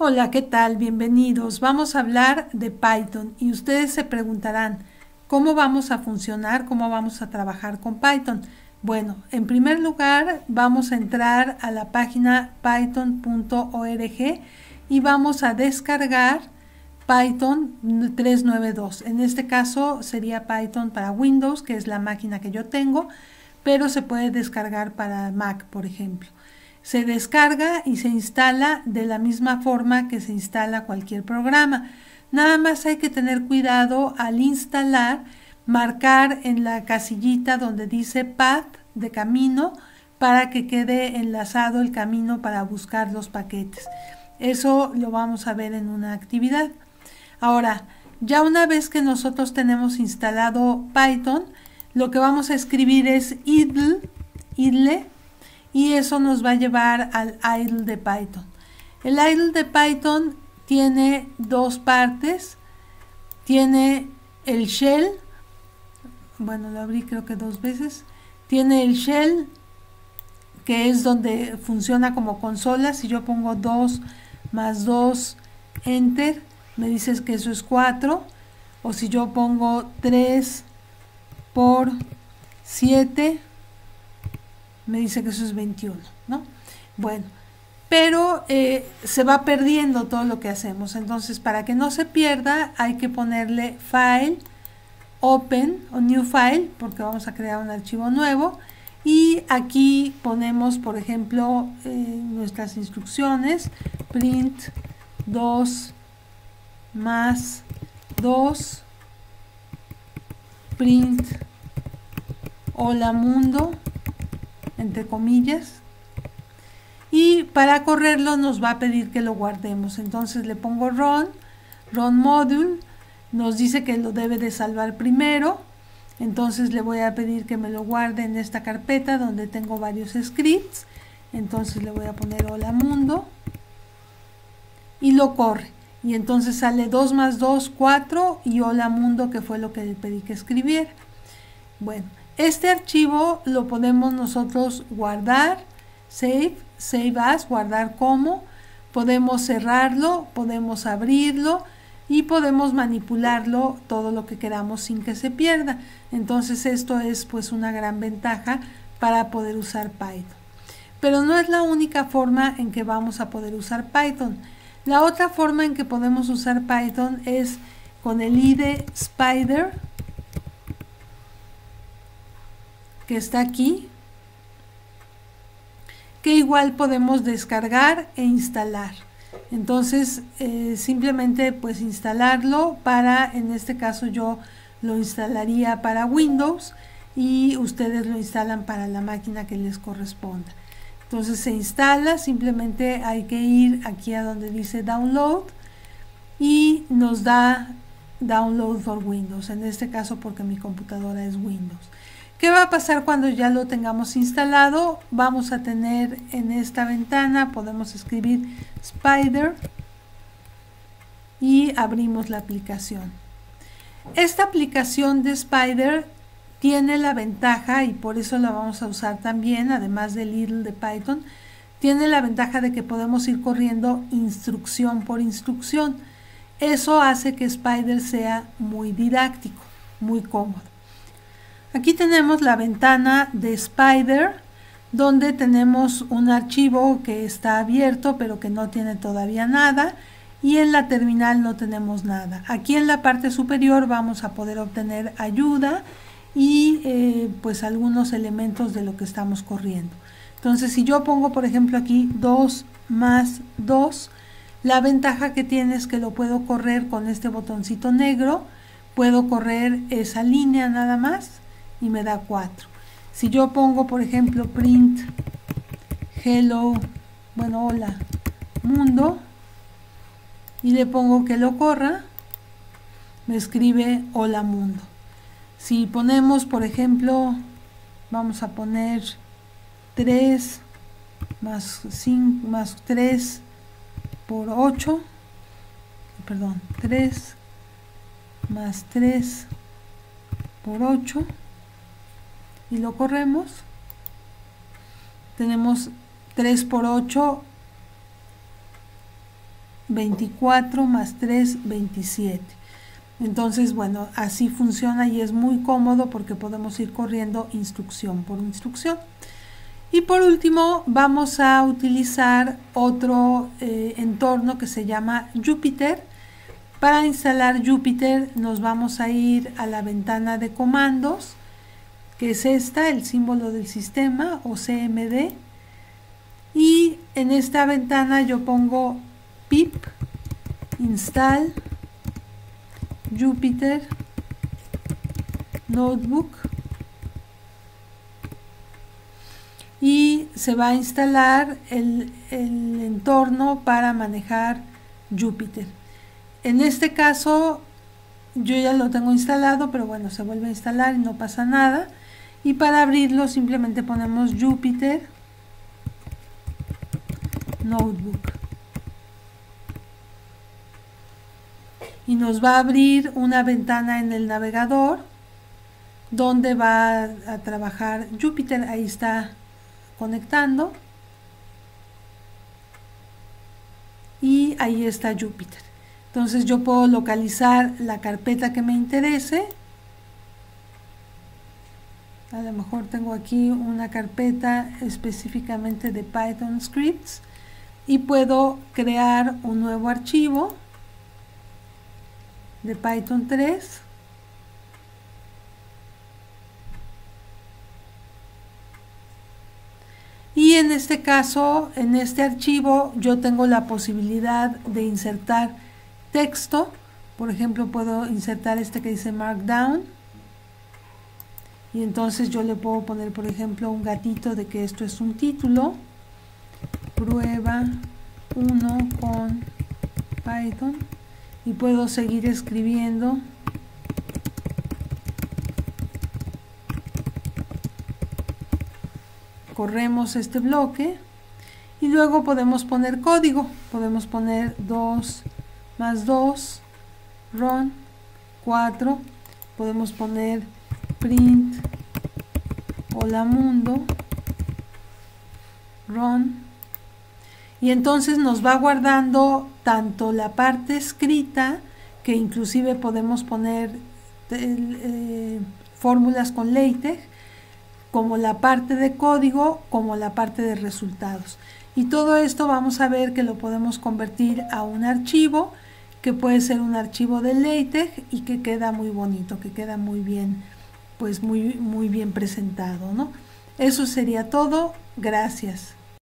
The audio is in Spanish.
Hola, ¿qué tal? Bienvenidos. Vamos a hablar de Python y ustedes se preguntarán, ¿cómo vamos a funcionar? ¿Cómo vamos a trabajar con Python? Bueno, en primer lugar vamos a entrar a la página python.org y vamos a descargar Python 392. En este caso sería Python para Windows, que es la máquina que yo tengo, pero se puede descargar para Mac, por ejemplo. Se descarga y se instala de la misma forma que se instala cualquier programa. Nada más hay que tener cuidado al instalar, marcar en la casillita donde dice path de camino para que quede enlazado el camino para buscar los paquetes. Eso lo vamos a ver en una actividad. Ahora, ya una vez que nosotros tenemos instalado Python, lo que vamos a escribir es idle, idle y eso nos va a llevar al idle de Python. El idle de Python tiene dos partes. Tiene el shell, bueno, lo abrí creo que dos veces. Tiene el shell, que es donde funciona como consola. Si yo pongo 2 más 2, enter, me dices que eso es 4. O si yo pongo 3 por 7, me dice que eso es 21, ¿no? Bueno, pero eh, se va perdiendo todo lo que hacemos. Entonces, para que no se pierda, hay que ponerle File, Open o New File, porque vamos a crear un archivo nuevo. Y aquí ponemos, por ejemplo, eh, nuestras instrucciones, print 2 más 2, print hola mundo entre comillas. Y para correrlo nos va a pedir que lo guardemos. Entonces le pongo run, run module, nos dice que lo debe de salvar primero. Entonces le voy a pedir que me lo guarde en esta carpeta donde tengo varios scripts. Entonces le voy a poner hola mundo y lo corre. Y entonces sale 2 más 2, 4 y hola mundo que fue lo que le pedí que escribiera. Bueno, este archivo lo podemos nosotros guardar, save, save as, guardar como, podemos cerrarlo, podemos abrirlo y podemos manipularlo todo lo que queramos sin que se pierda. Entonces esto es pues una gran ventaja para poder usar Python. Pero no es la única forma en que vamos a poder usar Python. La otra forma en que podemos usar Python es con el IDE Spider que está aquí, que igual podemos descargar e instalar. Entonces, eh, simplemente pues instalarlo para, en este caso yo lo instalaría para Windows y ustedes lo instalan para la máquina que les corresponda. Entonces se instala, simplemente hay que ir aquí a donde dice download y nos da download for Windows, en este caso porque mi computadora es Windows. ¿Qué va a pasar cuando ya lo tengamos instalado? Vamos a tener en esta ventana, podemos escribir Spider y abrimos la aplicación. Esta aplicación de Spider tiene la ventaja, y por eso la vamos a usar también, además del Little de Python, tiene la ventaja de que podemos ir corriendo instrucción por instrucción. Eso hace que Spider sea muy didáctico, muy cómodo. Aquí tenemos la ventana de Spider, donde tenemos un archivo que está abierto, pero que no tiene todavía nada. Y en la terminal no tenemos nada. Aquí en la parte superior vamos a poder obtener ayuda y eh, pues algunos elementos de lo que estamos corriendo. Entonces, si yo pongo, por ejemplo, aquí 2 más 2, la ventaja que tiene es que lo puedo correr con este botoncito negro. Puedo correr esa línea nada más y me da 4. Si yo pongo, por ejemplo, print hello, bueno, hola, mundo, y le pongo que lo corra, me escribe hola mundo. Si ponemos, por ejemplo, vamos a poner 3 más 5 más 3 por 8, perdón, 3 más 3 por 8 y lo corremos, tenemos 3 por 8 24 más 3, 27. Entonces, bueno, así funciona y es muy cómodo porque podemos ir corriendo instrucción por instrucción. Y por último, vamos a utilizar otro eh, entorno que se llama Jupyter. Para instalar Jupyter nos vamos a ir a la ventana de comandos, que es esta, el símbolo del sistema o CMD. Y en esta ventana yo pongo pip install Jupyter Notebook y se va a instalar el, el, entorno para manejar Jupyter. En este caso yo ya lo tengo instalado, pero bueno, se vuelve a instalar y no pasa nada. Y para abrirlo simplemente ponemos Jupyter Notebook. y nos va a abrir una ventana en el navegador donde va a, trabajar Jupyter, ahí está conectando y ahí está Jupyter. Entonces yo puedo localizar la carpeta que me interese. A lo mejor tengo aquí una carpeta específicamente de Python scripts y puedo crear un nuevo archivo de Python 3 y en este caso en este archivo yo tengo la posibilidad de insertar texto. Por ejemplo puedo insertar este que dice markdown y entonces yo le puedo poner por ejemplo un gatito de que esto es un título. Prueba 1 con Python. Y puedo seguir escribiendo. Corremos este bloque. Y luego podemos poner código. Podemos poner 2 más 2 run 4 podemos poner print. Hola mundo. Run y entonces nos va guardando tanto la parte escrita, que inclusive podemos poner eh, fórmulas con LaTeX, como la parte de código, como la parte de resultados. Y todo esto vamos a ver que lo podemos convertir a un archivo, que puede ser un archivo de LaTeX y que queda muy bonito, que queda muy bien, pues muy, muy bien presentado, ¿no? Eso sería todo. Gracias.